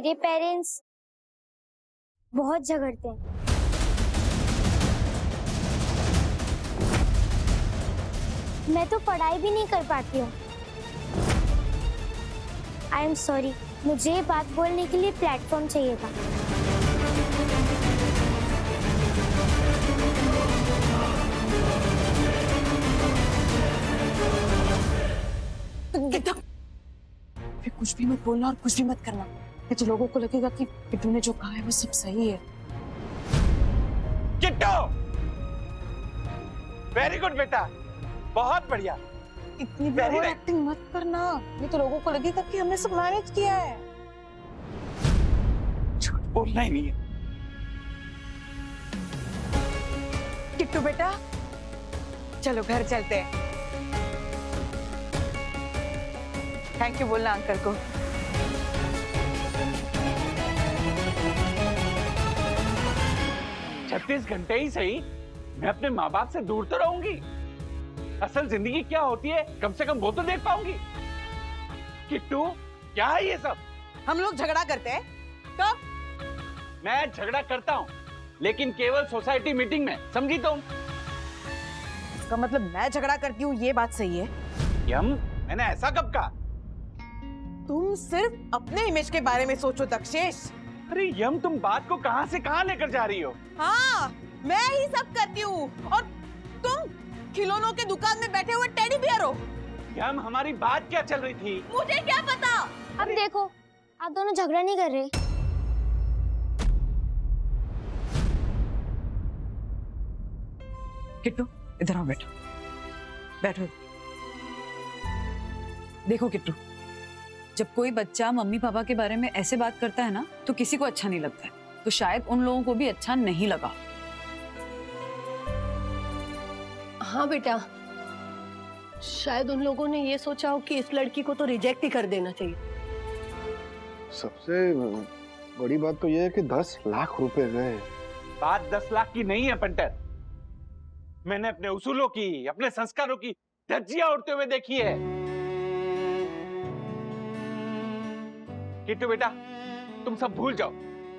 मेरे पेरेंट्स बहुत झगड़ते हैं। मैं तो पढ़ाई भी नहीं कर पाती हूँ। आई एम सॉरी मुझे ये बात बोलने के लिए प्लेटफॉर्म चाहिए था। कुछ भी मत बोलना और कुछ भी मत करना। नहीं तो लोगों को लगेगा कि किट्टू ने जो कहा है वो सब सही है। किट्टू वेरी गुड बेटा। बहुत बढ़िया। इतनी right. एक्टिंग मत करना। नहीं तो लोगों को लगेगा कि हमने सब मैनेज किया है। झूठ बोलना ही नहीं है। किट्टू बेटा चलो घर चलते हैं। थैंक यू बोलना अंकल को। छत्तीस घंटे ही सही। मैं अपने माँ बाप से दूर तो रहूँगी। असल ज़िंदगी क्या होती है कम से कम वो तो देख पाऊँगी। किट्टू क्या है ये सब? हम लोग झगड़ा करते हैं। कब मैं झगड़ा करता हूँ लेकिन केवल सोसाइटी मीटिंग में समझी तुम? इसका मतलब मैं झगड़ा करती हूँ ये बात सही है? यम मैंने ऐसा कब कहा? तुम सिर्फ़ अपने इमेज के बारे में सोचो दक्षेश। अरे यम तुम बात को कहाँ से कहाँ लेकर जा रही हो? हाँ मैं ही सब करती हूँ। और तुम खिलौनों के दुकान में बैठे हुए टेडी बियर हो। यम हमारी बात क्या चल रही थी? मुझे क्या पता? अब देखो आप दोनों झगड़ा नहीं कर रहे। किट्टू इधर आओ बैठो। बैठो। देखो किट्टू। जब कोई बच्चा मम्मी पापा के बारे में ऐसे बात करता है ना तो किसी को अच्छा नहीं लगता है। तो शायद उन लोगों को भी अच्छा नहीं लगा। हाँ बेटा शायद उन लोगों ने ये सोचा हो कि इस लड़की को तो रिजेक्ट ही कर देना चाहिए। सबसे बड़ी बात तो ये है कि दस लाख रुपए गए। बात दस लाख की नहीं है पंटर मैंने अपने उसूलों की अपने संस्कारों की धज्जियाँ उड़ते हुए देखी है। किट्टू बेटा तुम सब भूल जाओ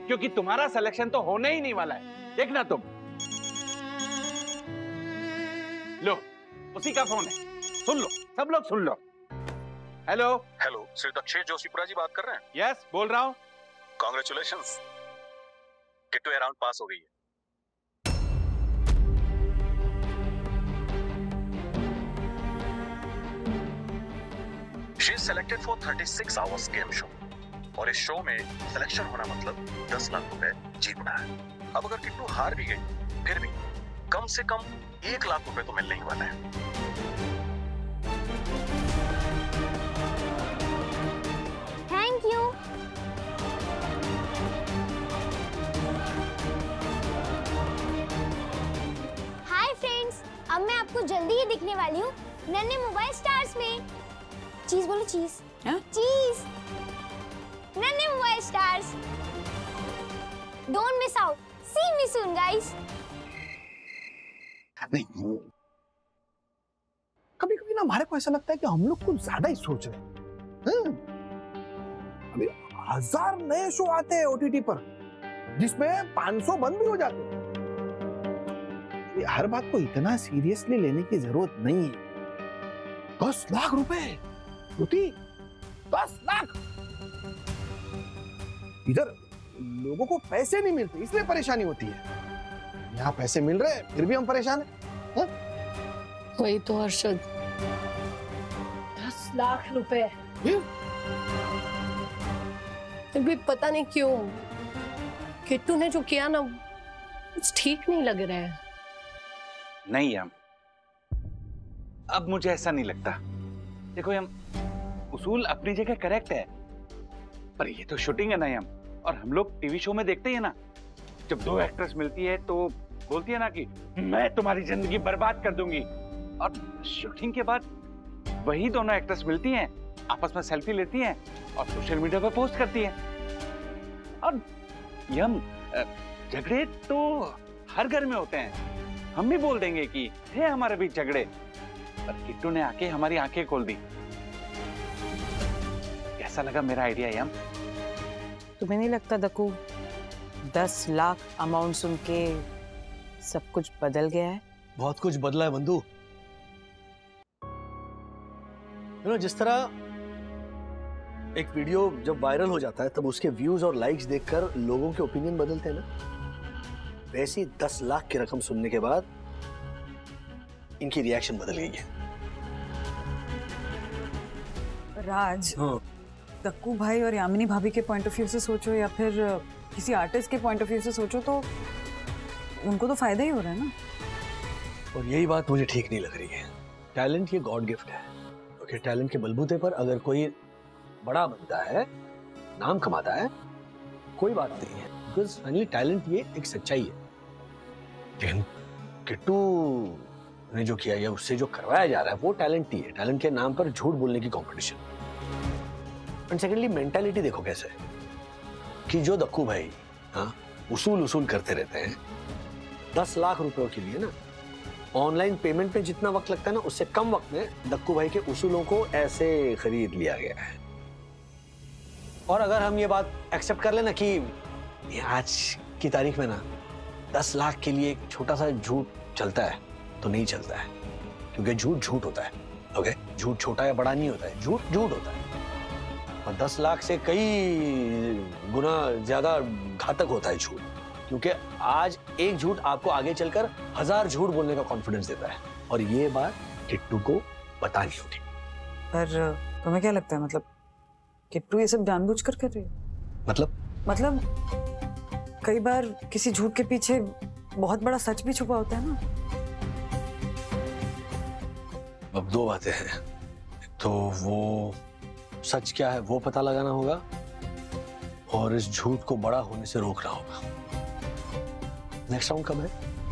क्योंकि तुम्हारा सिलेक्शन तो होने ही नहीं वाला है। देखना तुम। लो उसी का फ़ोन है। सुन लो सब लोग सुन लो। हेलो हेलो श्री दक्षेश जोशीपुरा जी बात कर रहे हैं? यस yes, बोल रहा हूँ। कॉन्ग्रेचुलेशन किट्टू अराउंड पास हो गई है। She selected for 36 hours game show और इस शो में सिलेक्शन होना मतलब 10 लाख रुपए जीतना है। अब अगर किट्टू हार भी गई फिर भी कम से कम एक लाख रुपए तो मिलने ही वाला है। थैंक यू हाय फ्रेंड्स अब मैं आपको जल्दी ही दिखने वाली हूँ नन्हे मोबाइल स्टार्स में। चीज़ बोलो चीज़। हाँ? चीज़। नन्हे mobile stars don't miss out see me soon guys कभी कभी ना हमारे को ऐसा लगता है कि हम लोग कुछ ज़्यादा ही सोच रहे हैं। हम्म। अभी हज़ार नए शो आते हैं ओटीटी पर, जिसमें 500 बंद भी हो जाते हैं। हर बात को इतना सीरियसली लेने की ज़रूरत नहीं है। दस लाख रुपए दस लाख। इधर लोगों को पैसे नहीं मिलते इसलिए परेशानी होती है। यहाँ पैसे मिल रहे फिर भी हम परेशान हैं वही तो हर्षद। दस लाख रुपए। फिर भी पता नहीं क्यों किट्टू ने जो किया ना कुछ ठीक नहीं लग रहा है। नहीं यम अब मुझे ऐसा नहीं लगता। देखो यम उसूल अपनी जगह करेक्ट है पर ये तो शूटिंग है ना यम और हम लोग टीवी शो में देखते ही है ना जब दो एक्ट्रेस मिलती है तो बोलती है ना कि मैं तुम्हारी ज़िंदगी बर्बाद कर दूँगी। और शूटिंग के बाद वही दोनों एक्ट्रेस मिलती हैं आपस में सेल्फी लेती हैं और सोशल मीडिया पर पोस्ट करती हैं। और यम झगड़े तो हर घर में होते हैं। हम भी बोल देंगे कि है हमारे बीच झगड़े। पर किट्टू ने आके हमारी आँखें खोल दी। कैसा लगा मेरा आइडिया यम? तुम्हें नहीं लगता दकू? दस लाख अमाउंट सुन के सब कुछ बदल गया है? बहुत कुछ बदला है बंधु। You know, जिस तरह एक वीडियो जब वायरल हो जाता है तब उसके व्यूज़ और लाइक्स देखकर लोगों के ओपिनियन बदलते हैं ना। वैसी दस लाख की रकम सुनने के बाद इनकी रिएक्शन बदल गई है। राज हाँ। दक्कू भाई और यामिनी भाभी के पॉइंट ऑफ़ व्यू से सोचो या फिर किसी आर्टिस्ट के पॉइंट ऑफ़ व्यू से सोचो तो उनको तो फ़ायदा ही हो रहा है ना। और यही बात मुझे ठीक नहीं लग रही है। टैलेंट ये गॉड गिफ्ट है। ओके टैलेंट के बलबूते पर अगर कोई बड़ा बनता है, नाम कमाता है, कोई बात नहीं है। बिकॉज़ फाइनली टैलेंट ये एक सच्चाई है। लेकिन किट्टू ने जो किया या उससे जो करवाया जा रहा है, वो टैलेंट ही है। टैलेंट के नाम पर झूठ बोलने की कंपटीशन एंड सेकेंडली मेंटालिटी देखो कैसे कि जो दक्कू भाई हाँ उसूल उसूल करते रहते हैं, दस लाख रुपयों के लिए ना ऑनलाइन पेमेंट में जितना वक्त लगता है ना, उससे कम वक्त में दक्कू भाई के उसूलों को ऐसे खरीद लिया गया है। और अगर हम ये बात एक्सेप्ट कर लेना कि आज की तारीख में ना, दस लाख के लिए एक छोटा सा झूठ चलता है तो नहीं चलता है। क्योंकि झूठ झूठ होता है ओके झूठ छोटा या बड़ा नहीं होता है, झूठ झूठ होता है। और दस लाख से कई गुना ज़्यादा घातक होता है झूठ। क्योंकि आज एक झूठ आपको आगे चलकर हज़ार झूठ बोलने का कॉन्फिडेंस देता है। और ये बात किट्टू को बतानी होगी पर तुम्हें क्या लगता है मतलब किट्टू ये सब जानबूझ कर कर रही है? मतलब? मतलब कई बार किसी झूठ के पीछे बहुत बड़ा सच भी छुपा होता है ना? अब दो बातें हैं। तो वो सच क्या है वो पता लगाना होगा और इस झूठ को बड़ा होने से रोकना होगा। नेक्स्ट राउंड कब है?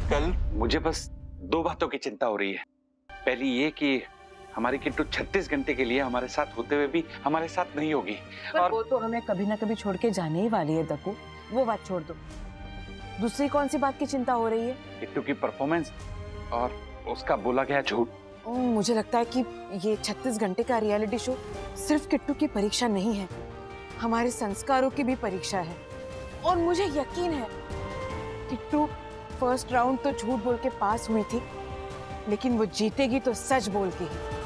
कल मुझे बस दो बातों की चिंता हो रही है। पहली ये कि हमारी किट्टू 36 घंटे के लिए हमारे साथ होते हुए भी हमारे साथ नहीं होगी। पर और- वो तो हमें कभी ना कभी छोड़ के जाने ही वाली है दकू वो बात छोड़ दो। दूसरी कौन सी बात की चिंता हो रही है? किट्टू की परफॉर्मेंस और उसका बोला गया झूठ। मुझे लगता है कि ये 36 घंटे का रियलिटी शो सिर्फ़ किट्टू की परीक्षा नहीं है, हमारे संस्कारों की भी परीक्षा है। और मुझे यकीन है, किट्टू फ़र्स्ट राउंड तो झूठ बोल के पास हुई थी, लेकिन वो जीतेगी तो सच बोल के ही।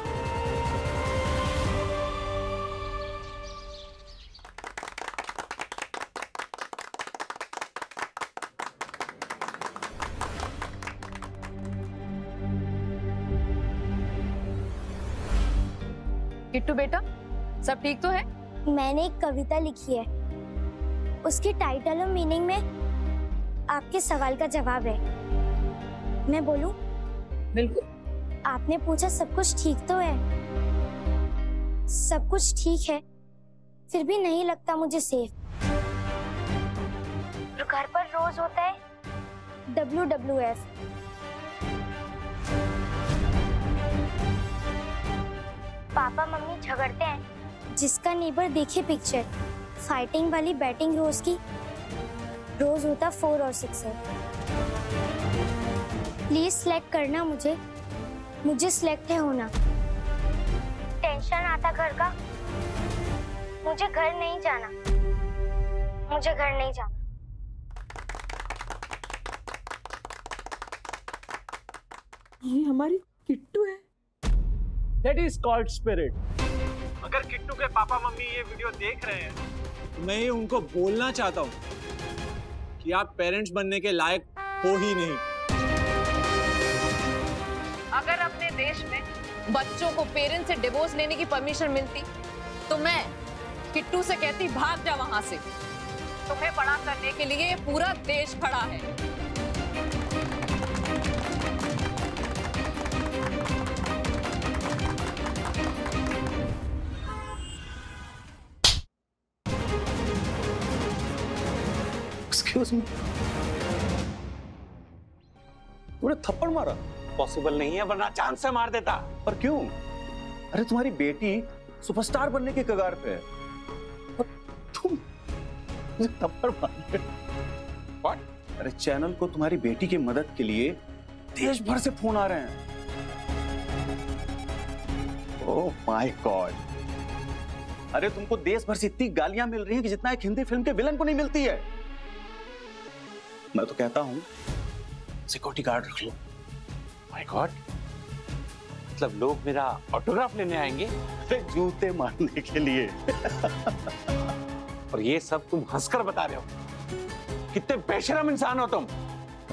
ठीक तो है? मैंने एक कविता लिखी है। उसके टाइटल और मीनिंग में आपके सवाल का जवाब है। मैं बोलूँ? बिल्कुल। आपने पूछा सब कुछ ठीक तो है। सब कुछ ठीक है फिर भी नहीं लगता मुझे सेफ़ जो घर पर रोज होता है डब्ल्यू डब्ल्यू एफ़ पापा मम्मी झगड़ते हैं जिसका नेबर देखे पिक्चर फाइटिंग वाली बैटिंग रोज की। रोज होता फोर और सिक्स है। प्लीज़ सिलेक्ट करना मुझे। मुझे सिलेक्ट है होना। टेंशन आता घर का। मुझे घर नहीं जाना। मुझे घर नहीं जाना। ये हमारी किट्टू है। दैट इज़ कॉल्ड स्पिरिट अगर किट्टू के पापा मम्मी ये वीडियो देख रहे हैं। तो मैं ये उनको बोलना चाहता हूँ कि आप पेरेंट्स बनने के लायक हो ही नहीं। अगर अपने देश में बच्चों को पेरेंट्स से डिवोर्स लेने की परमिशन मिलती तो मैं किट्टू से कहती भाग जा वहाँ से। तुम्हें बड़ा करने के लिए पूरा देश खड़ा है। एक्सक्यूज मी तूने थप्पड़ मारा। पॉसिबल नहीं है वरना चाँद से मार देता। पर क्यों? अरे तुम्हारी बेटी सुपरस्टार बनने के कगार पे है। और तुम थप्पड़ मार। What? अरे चैनल को तुम्हारी बेटी की मदद के लिए देश भर से फ़ोन आ रहे हैं। ओह माय गॉड अरे तुमको देश भर से इतनी गालियाँ मिल रही हैं कि जितना एक हिंदी फ़िल्म के विलन को नहीं मिलती है। मैं तो कहता हूँ सिक्योरिटी गार्ड रख लो। माय गॉड मतलब लोग मेरा ऑटोग्राफ लेने आएँगे? जूते मारने के लिए। और ये सब तुम हंसकर बता रहे हो। कितने बेशरम इंसान हो तुम।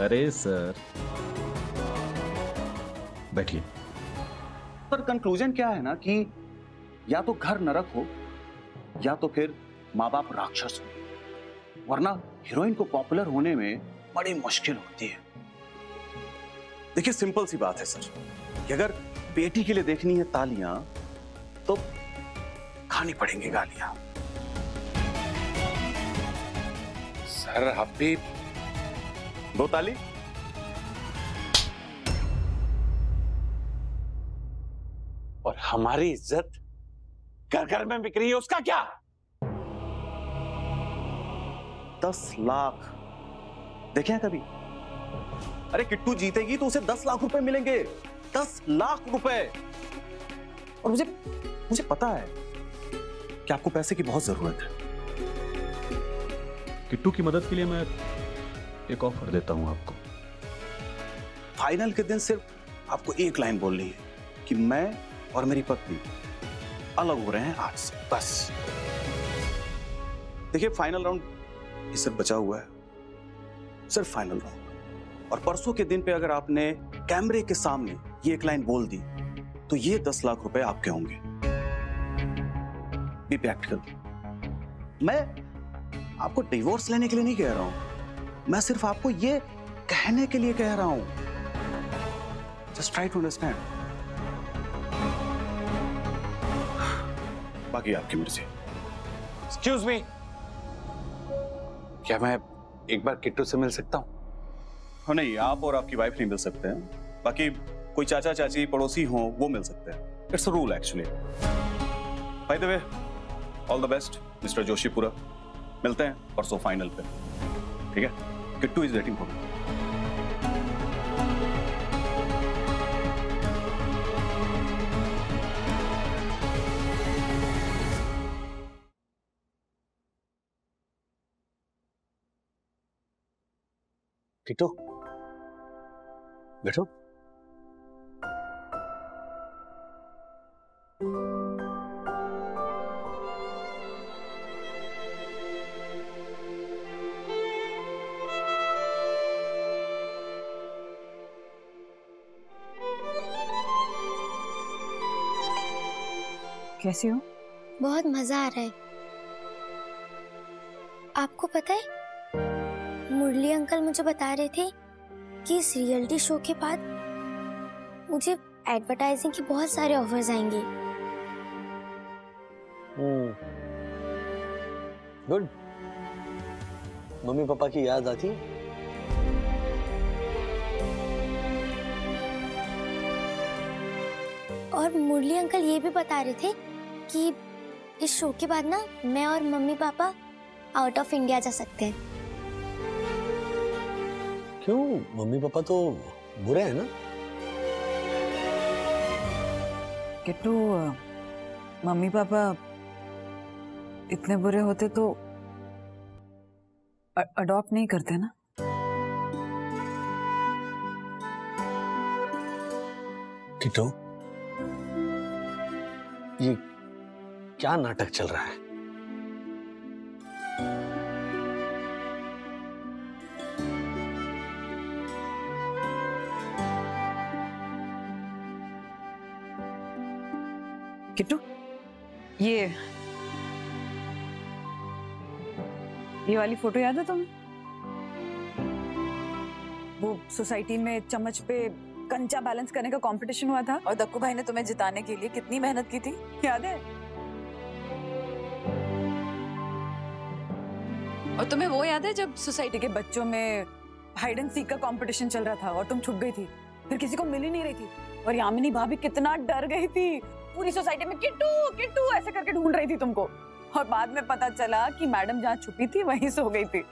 अरे सर। बैठिए। पर कंक्लूजन क्या है ना कि या तो घर नरक हो या तो फिर माँ बाप राक्षस हो। वरना हीरोइन को पॉपुलर होने में बड़ी मुश्किल होती है। देखिए सिंपल सी बात है सर। कि अगर बेटी के लिए देखनी है तालियाँ तो खानी पड़ेंगी गालियाँ। सर आप भी दो ताली। और हमारी इज़्ज़त घर घर में बिक रही है उसका क्या? दस लाख। देखे हैं कभी? अरे किट्टू जीतेगी तो उसे दस लाख रुपए मिलेंगे। दस लाख रुपए। और मुझे मुझे पता है कि आपको पैसे की बहुत ज़रूरत है। किट्टू की मदद के लिए मैं एक ऑफ़र देता हूँ आपको। फाइनल के दिन सिर्फ़ आपको एक लाइन बोलनी है कि मैं और मेरी पत्नी अलग हो रहे हैं आज से। बस। देखिए फाइनल राउंड ये सिर्फ़ बचा हुआ है। सिर्फ़ फाइनल राउंड और परसों के दिन पे अगर आपने कैमरे के सामने ये एक लाइन बोल दी तो ये दस लाख रुपए आपके होंगे। बी प्रैक्टिकल मैं आपको डिवोर्स लेने के लिए नहीं कह रहा हूँ। मैं सिर्फ़ आपको ये कहने के लिए कह रहा हूँ। जस्ट ट्राई टू अंडरस्टैंड बाकी आपकी मर्ज़ी। एक्सक्यूज मी क्या मैं एक बार किट्टू से मिल सकता हूँ? हाँ नहीं, आप और आपकी वाइफ नहीं मिल सकते हैं। बाकी कोई चाचा, चाची, पड़ोसी हो, वो मिल सकते हैं। It's rule actually by the way all the best mister Joshipura मिलते हैं, परसों फाइनल पे। ठीक है? Kittu is waiting for me Kittu बैठो। कैसे हो? बहुत मज़ा आ रहा है। आपको पता है मुरली अंकल मुझे बता रहे थे कि इस रियलिटी शो के बाद मुझे एडवर्टाइजिंग के बहुत सारे ऑफर्स आएँगे। गुड मम्मी पापा की याद आती? और मुरली अंकल ये भी बता रहे थे कि इस शो के बाद ना मैं और mummy papa out of India जा सकते हैं। क्यों? मम्मी पापा तो बुरे हैं ना? किट्टू मम्मी पापा इतने बुरे होते तो अडॉप्ट नहीं करते ना? किट्टू ये क्या नाटक चल रहा है? किट्टू ये। ये वाली फ़ोटो याद है तुम्हें? वो सोसाइटी में चम्मच पे कंचा बैलेंस करने का कंपटीशन हुआ था। और दक्कू भाई ने तुम्हें जिताने के लिए कितनी मेहनत की थी? याद है? और तुम्हें वो याद है जब सोसाइटी के बच्चों में हाइड एंड सीक का कंपटीशन चल रहा था और तुम छुप गई थी। फिर किसी को मिल ही नहीं रही थी। और यामिनी भाभी कितना डर गई थी। पूरी सोसाइटी में किट्टू किट्टू ऐसे करके ढूंढ रही थी तुमको। और बाद में पता चला कि मैडम जहाँ छुपी थी, वहीं सो गई थी।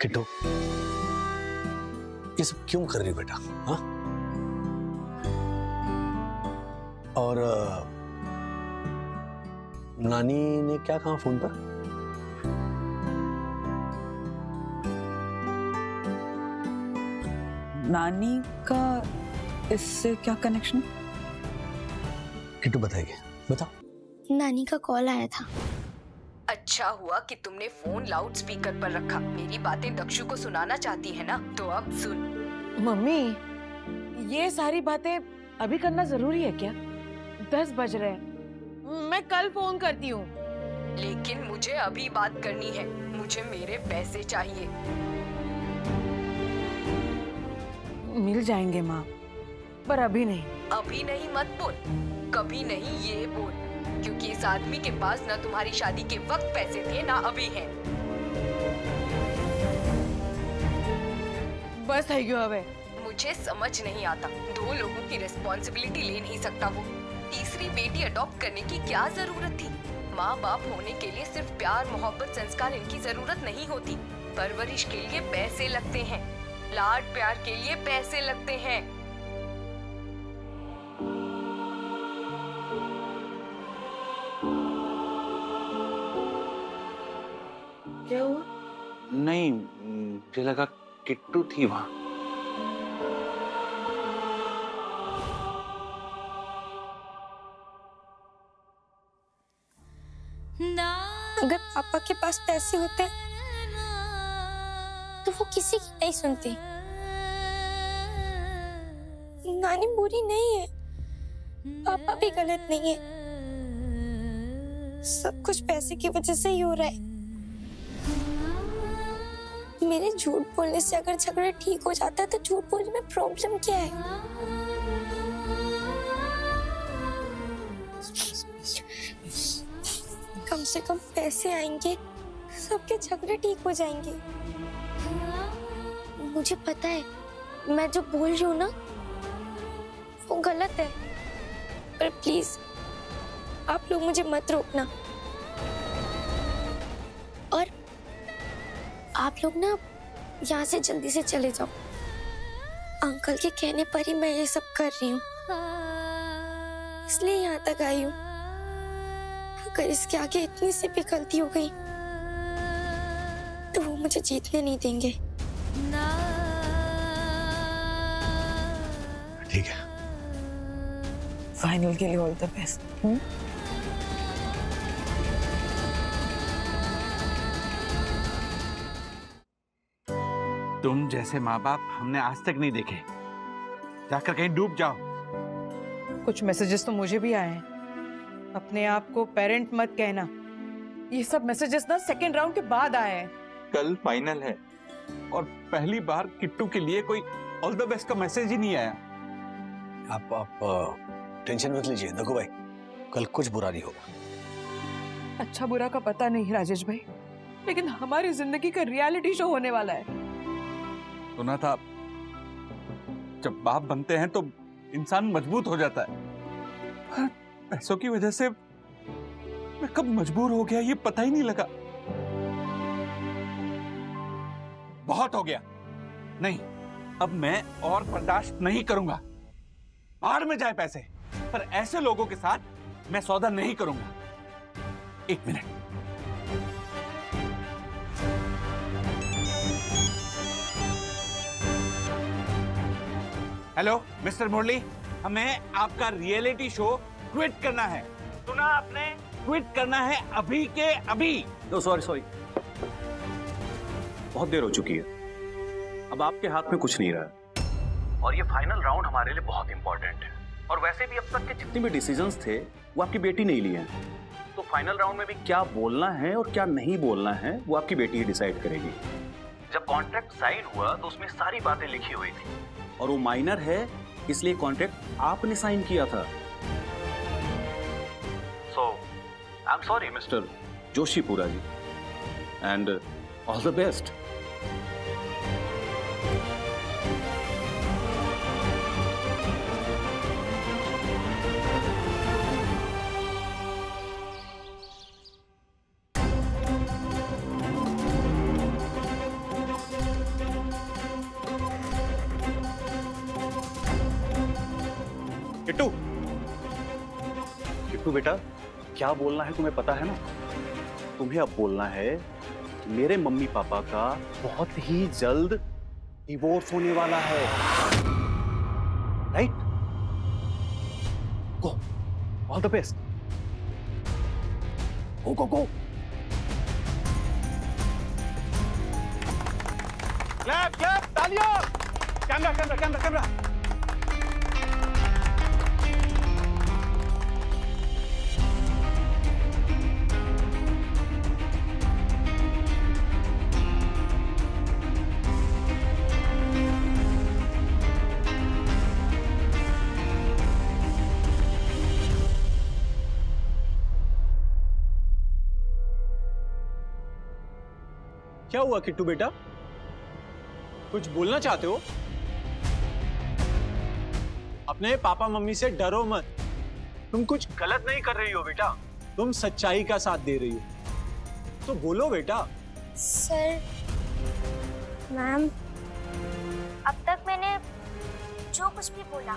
किट्टू, ये सब क्यों कर रही बेटा? हाँ? और नानी ने क्या कहा फ़ोन पर? नानी का इससे क्या कनेक्शन किट्टू बताएगी बताओ। नानी का कॉल आया था। अच्छा हुआ कि तुमने फ़ोन लाउड स्पीकर पर रखा। मेरी बातें दक्षु को सुनाना चाहती है ना? तो अब सुन। मम्मी ये सारी बातें अभी करना ज़रूरी है क्या? दस बज रहे हैं। मैं कल फ़ोन करती हूँ। लेकिन मुझे अभी बात करनी है। मुझे मेरे पैसे चाहिए। मिल जाएँगे माँ पर अभी नहीं। अभी नहीं मत बोल। कभी नहीं ये बोल क्योंकि इस आदमी के पास न तुम्हारी शादी के वक्त पैसे थे ना अभी हैं। बस है क्यों मुझे समझ नहीं आता दो लोगों की रिस्पॉन्सिबिलिटी ले नहीं सकता वो। तीसरी बेटी अडॉप्ट करने की क्या ज़रूरत थी? माँ बाप होने के लिए सिर्फ़ प्यार मोहब्बत संस्कार इनकी ज़रूरत नहीं होती। परवरिश के लिए पैसे लगते हैं। लाड प्यार के लिए पैसे लगते हैं। क्या हुआ? नहीं मुझे लगा किट्टू थी वहाँ। अगर पापा के पास पैसे होते नहीं सुनते। नानी बुरी नहीं है। पापा भी गलत नहीं है। सब कुछ पैसे की वजह से ही हो रहा है। मेरे झूठ बोलने से अगर झगड़ा ठीक हो जाता है तो झूठ बोलने में प्रॉब्लम क्या है? कम से कम पैसे आएँगे, सबके झगड़े ठीक हो जाएँगे। मुझे पता है, मैं जो बोल रही हूँ ना, वो गलत है। पर प्लीज़ आप लोग मुझे मत रोकना। और आप लोग ना यहाँ से जल्दी से चले जाओ। अंकल के कहने पर ही मैं ये सब कर रही हूँ। इसलिए यहाँ तक आई हूँ। अगर इसके आगे इतनी सी भी गलती हो गई तो वो मुझे जीतने नहीं देंगे। ठीक है। फाइनल के लिए ऑल द बेस्ट तुम जैसे माँ बाप हमने आज तक नहीं देखे। जाकर कहीं डूब जाओ। कुछ मैसेजेस तो मुझे भी आए हैं। अपने आप को पेरेंट मत कहना। ये सब मैसेजेस ना सेकंड राउंड के बाद आए हैं। कल फाइनल है। और पहली बार किट्टू के लिए कोई ऑल द बेस्ट का मैसेज ही नहीं आया। आप आप टेंशन मत लीजिए। देखो भाई कल कुछ बुरा नहीं होगा। अच्छा बुरा का पता नहीं राजेश भाई। लेकिन हमारी ज़िंदगी का रियलिटी शो होने वाला है। सुना था जब बाप बनते हैं तो इंसान मज़बूत हो जाता है। पर पैसों की वजह से मैं कब मजबूर हो गया ये पता ही नहीं लगा। बहुत हो गया। नहीं अब मैं और बर्दाश्त नहीं करूँगा। बाहर में जाए पैसे। पर ऐसे लोगों के साथ मैं सौदा नहीं करूँगा। एक मिनट। हेलो, मिस्टर मुरली, हमें आपका रियलिटी शो क्विट करना है। सुना आपने? क्विट करना है अभी के अभी। नो सॉरी सॉरी बहुत देर हो चुकी है। अब आपके हाथ में कुछ नहीं रहा। और ये फाइनल राउंड हमारे लिए बहुत इंपॉर्टेंट है। और वैसे भी अब तक के जितने भी डिसीजंस थे, वो आपकी बेटी ने ही लिए तो फाइनल राउंड में भी क्या बोलना है और क्या नहीं बोलना है, वो आपकी बेटी ही डिसाइड करेगी। जब कॉन्ट्रैक्ट साइन हुआ तो उसमें सारी बातें लिखी हुई थी। और वो माइनर है, इसलिए कॉन्ट्रैक्ट आपने साइन किया था। So I am sorry mister Joshipura ji. And all the best Kittu बेटा, क्या बोलना है तुम्हें पता है ना? तुम्हें अब बोलना है मेरे मम्मी पापा का बहुत ही जल्द डिवोर्स होने वाला है। Right go all the best go go go clap clap तालियाँ! कैमरा कैमरा कैमरा कैमरा हुआ किट्टू बेटा? कुछ बोलना चाहते हो? अपने पापा मम्मी से डरो मत। तुम कुछ गलत नहीं कर रही हो बेटा। तुम सच्चाई का साथ दे रही हो। तो बोलो बेटा। सर, मैम, अब तक मैंने जो कुछ भी बोला।